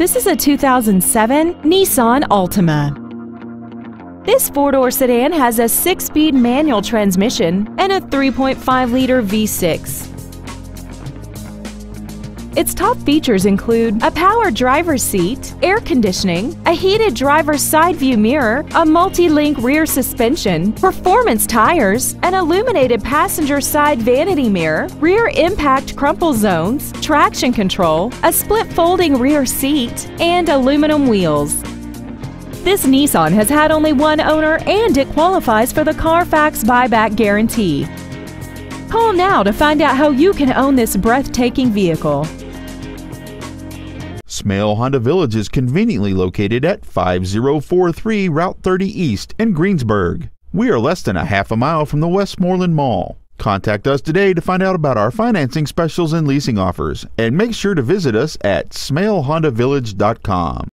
This is a 2007 Nissan Altima. This four-door sedan has a six-speed manual transmission and a 3.5-liter V6. Its top features include a power driver's seat, air conditioning, a heated driver's side view mirror, a multi-link rear suspension, performance tires, an illuminated passenger side vanity mirror, rear impact crumple zones, traction control, a split folding rear seat, and aluminum wheels. This Nissan has had only one owner and it qualifies for the Carfax buyback guarantee. Call now to find out how you can own this breathtaking vehicle. Smail Honda Village is conveniently located at 5043 Route 30 East in Greensburg. We are less than a half a mile from the Westmoreland Mall. Contact us today to find out about our financing specials and leasing offers, and make sure to visit us at smailhondavillage.com.